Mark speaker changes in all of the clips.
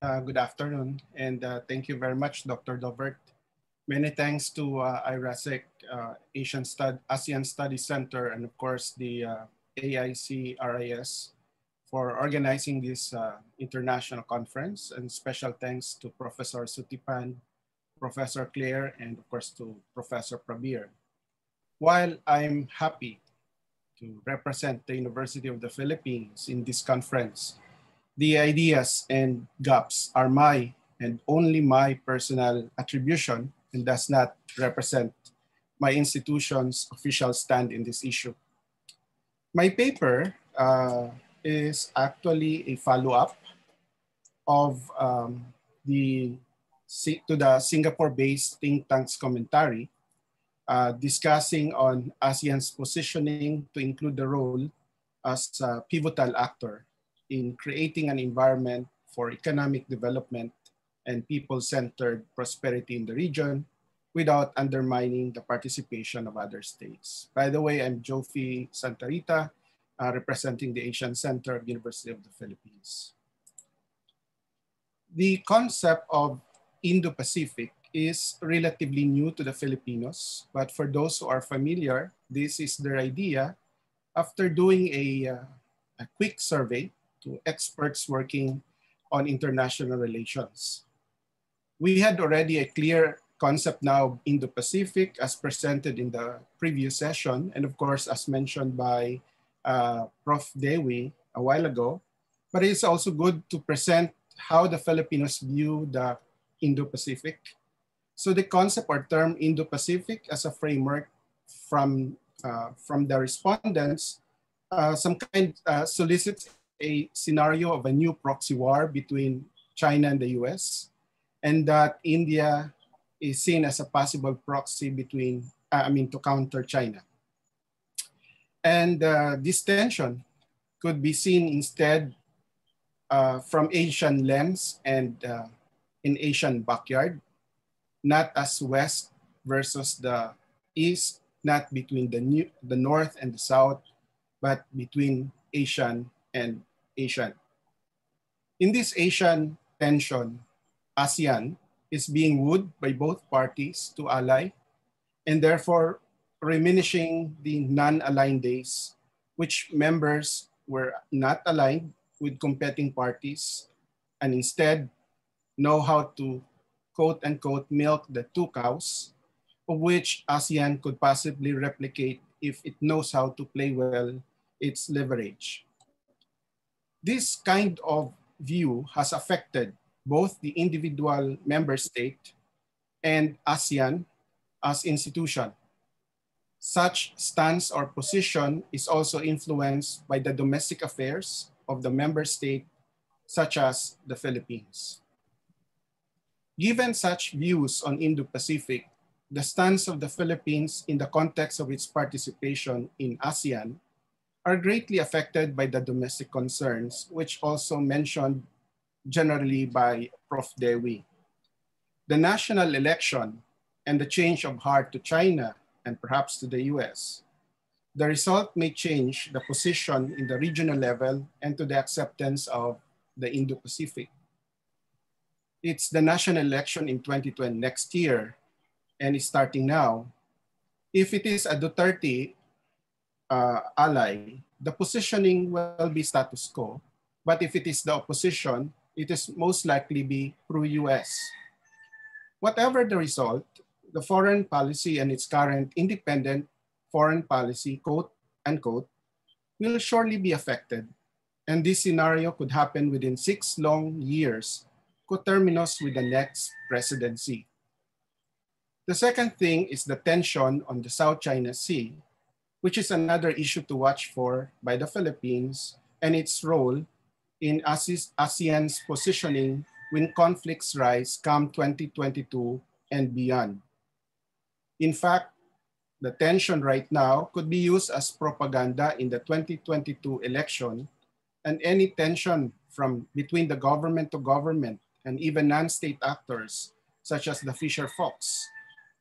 Speaker 1: Uh, good afternoon, and uh, thank you very much, Dr. Dovert. Many thanks to uh, IRASEC, uh, Asian Stud ASEAN Study Center, and of course the uh, AIC RIS for organizing this uh, international conference. And special thanks to Professor Suthiphand, Professor Claire, and of course to Professor Prabir. While I'm happy to represent the University of the Philippines in this conference, the ideas and gaps are my and only my personal attribution and does not represent my institution's official stand in this issue. My paper uh, is actually a follow-up of um, the to the Singapore-based think tank's commentary uh, discussing on ASEAN's positioning to include the role as a pivotal actor in creating an environment for economic development and people-centered prosperity in the region without undermining the participation of other states. By the way, I'm Joefe Santarita, uh, representing the Asian Center of University of the Philippines. The concept of Indo-Pacific is relatively new to the Filipinos, but for those who are familiar, this is their idea after doing a, uh, a quick survey to experts working on international relations. We had already a clear concept now in the Pacific as presented in the previous session, and of course, as mentioned by uh, Prof. Dewi a while ago, but it's also good to present how the Filipinos view the Indo-Pacific. So the concept or term Indo-Pacific as a framework from, uh, from the respondents, uh, some kind uh, solicits a scenario of a new proxy war between China and the US, and that India is seen as a possible proxy between, uh, I mean, to counter China. And uh, this tension could be seen instead uh, from Asian lens and uh, in Asian backyard, not as West versus the East, not between the, new, the North and the South, but between Asian and Asian. In this Asian tension, ASEAN is being wooed by both parties to ally and therefore reminishing the non-aligned days, which members were not aligned with competing parties and instead know how to quote unquote milk the two cows, of which ASEAN could possibly replicate if it knows how to play well its leverage. This kind of view has affected both the individual member state and ASEAN as institution. Such stance or position is also influenced by the domestic affairs of the member state, such as the Philippines. Given such views on Indo-Pacific, the stance of the Philippines in the context of its participation in ASEAN are greatly affected by the domestic concerns, which also mentioned generally by Prof. Dewi. The national election and the change of heart to China and perhaps to the US. The result may change the position in the regional level and to the acceptance of the Indo-Pacific. It's the national election in 2020 next year and is starting now. If it is a Duterte uh, ally, the positioning will be status quo. But if it is the opposition, it is most likely be pro-US. Whatever the result, the foreign policy and its current independent foreign policy, quote unquote, will surely be affected. And this scenario could happen within six long years, coterminous with the next presidency. The second thing is the tension on the South China Sea, which is another issue to watch for by the Philippines and its role in ASEAN's positioning when conflicts rise come 2022 and beyond. In fact, the tension right now could be used as propaganda in the 2022 election and any tension from between the government to government and even non-state actors such as the fisherfolks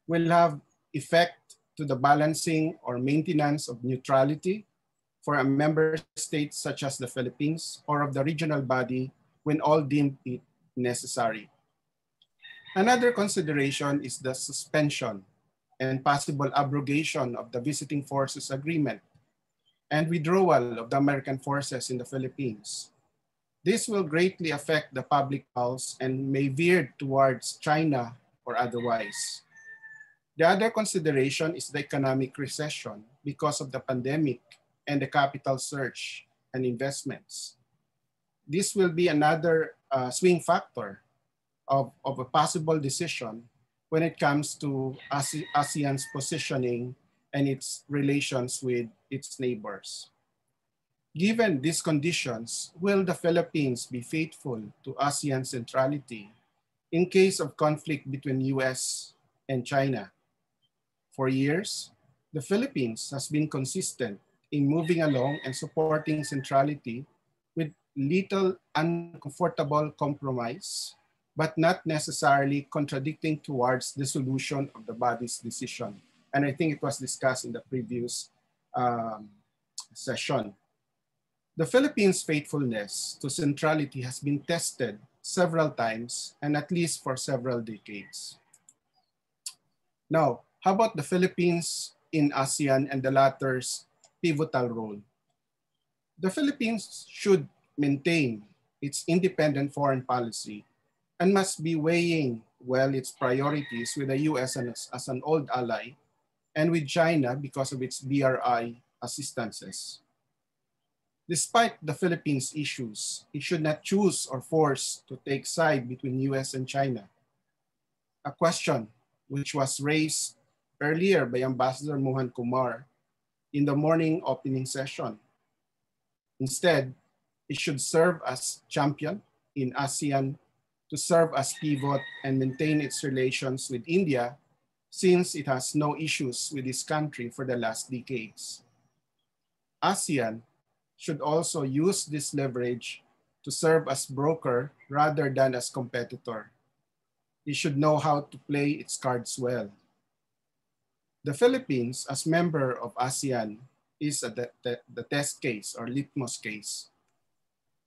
Speaker 1: will have effect to the balancing or maintenance of neutrality for a member state such as the Philippines or of the regional body when all deem it necessary. Another consideration is the suspension and possible abrogation of the visiting forces agreement and withdrawal of the American forces in the Philippines. This will greatly affect the public pulse and may veer towards China or otherwise. The other consideration is the economic recession because of the pandemic and the capital surge and investments. This will be another uh, swing factor of, of a possible decision when it comes to ASEAN's positioning and its relations with its neighbors. Given these conditions, will the Philippines be faithful to ASEAN centrality in case of conflict between US and China? For years, the Philippines has been consistent in moving along and supporting centrality with little uncomfortable compromise, but not necessarily contradicting towards the solution of the body's decision. And I think it was discussed in the previous um, session. The Philippines' faithfulness to centrality has been tested several times and at least for several decades. Now, how about the Philippines in ASEAN and the latter's pivotal role? The Philippines should maintain its independent foreign policy and must be weighing well its priorities with the US as, as an old ally and with China because of its BRI assistances. Despite the Philippines' issues, it should not choose or force to take side between US and China. A question which was raised earlier by Ambassador Mohan Kumar in the morning opening session. Instead, it should serve as champion in ASEAN to serve as pivot and maintain its relations with India since it has no issues with this country for the last decades. ASEAN should also use this leverage to serve as broker rather than as competitor. It should know how to play its cards well. The Philippines, as member of ASEAN, is the, the, the test case or litmus case.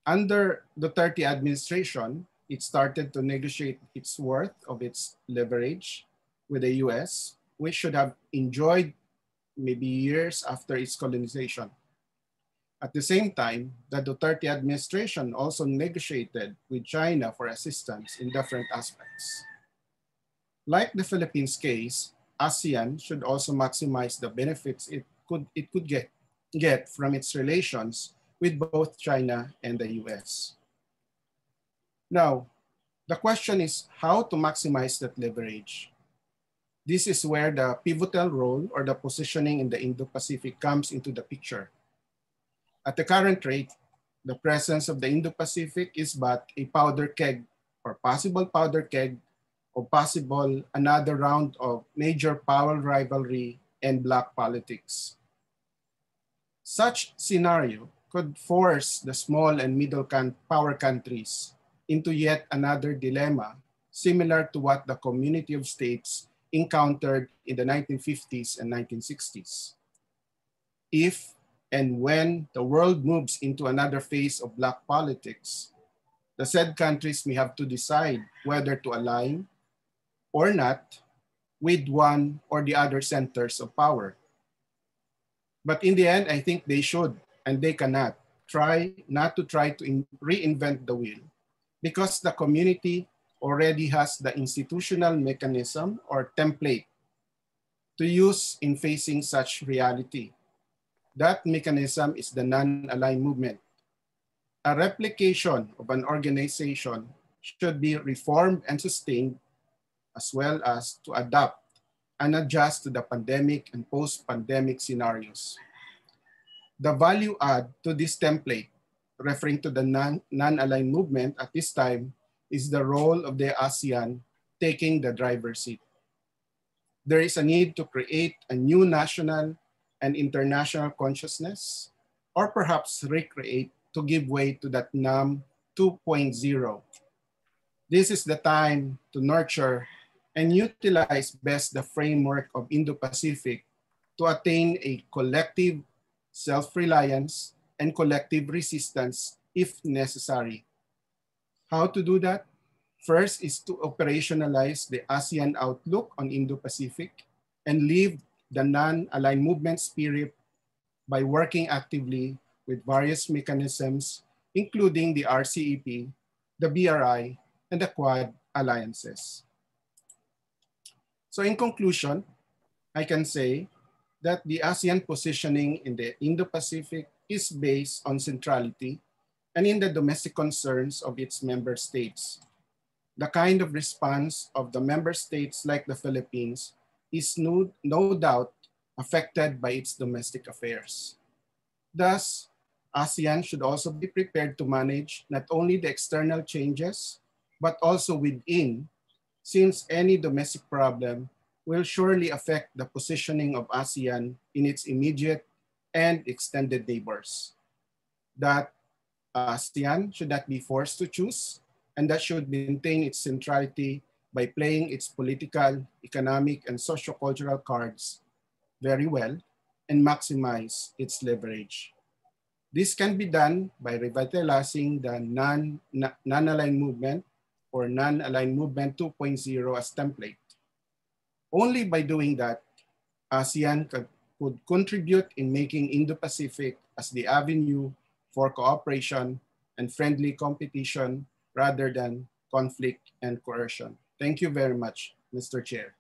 Speaker 1: Under the Duterte administration, it started to negotiate its worth of its leverage with the US, which should have enjoyed maybe years after its colonization. At the same time, the Duterte administration also negotiated with China for assistance in different aspects. Like the Philippines case, ASEAN should also maximize the benefits it could, it could get, get from its relations with both China and the US. Now, the question is how to maximize that leverage. This is where the pivotal role or the positioning in the Indo-Pacific comes into the picture. At the current rate, the presence of the Indo-Pacific is but a powder keg or possible powder keg or possible another round of major power rivalry and bloc politics. Such scenario could force the small and middle power countries into yet another dilemma similar to what the community of states encountered in the 1950s and 1960s. If and when the world moves into another phase of bloc politics, the said countries may have to decide whether to align or not with one or the other centers of power. But in the end, I think they should and they cannot try not to try to reinvent the wheel because the community already has the institutional mechanism or template to use in facing such reality. That mechanism is the non-aligned movement. A replication of an organization should be reformed and sustained as well as to adapt and adjust to the pandemic and post-pandemic scenarios. The value add to this template, referring to the non-aligned movement at this time, is the role of the ASEAN taking the driver's seat. There is a need to create a new national and international consciousness, or perhaps recreate to give way to that NAM 2.0. This is the time to nurture and utilize best the framework of Indo-Pacific to attain a collective self-reliance and collective resistance if necessary. How to do that? First is to operationalize the ASEAN outlook on Indo-Pacific and leave the non-aligned movement spirit by working actively with various mechanisms, including the RCEP, the BRI, and the Quad alliances. So in conclusion, I can say that the ASEAN positioning in the Indo-Pacific is based on centrality and in the domestic concerns of its member states. The kind of response of the member states like the Philippines is no, no doubt affected by its domestic affairs. Thus, ASEAN should also be prepared to manage not only the external changes, but also within, since any domestic problem will surely affect the positioning of ASEAN in its immediate and extended neighbors. That ASEAN should not be forced to choose, and that should maintain its centrality by playing its political, economic, and socio-cultural cards very well and maximize its leverage. This can be done by revitalizing the non-aligned movement or non-aligned movement 2.0 as template. Only by doing that, ASEAN could, contribute in making Indo-Pacific as the avenue for cooperation and friendly competition rather than conflict and coercion. Thank you very much, Mr. Chair.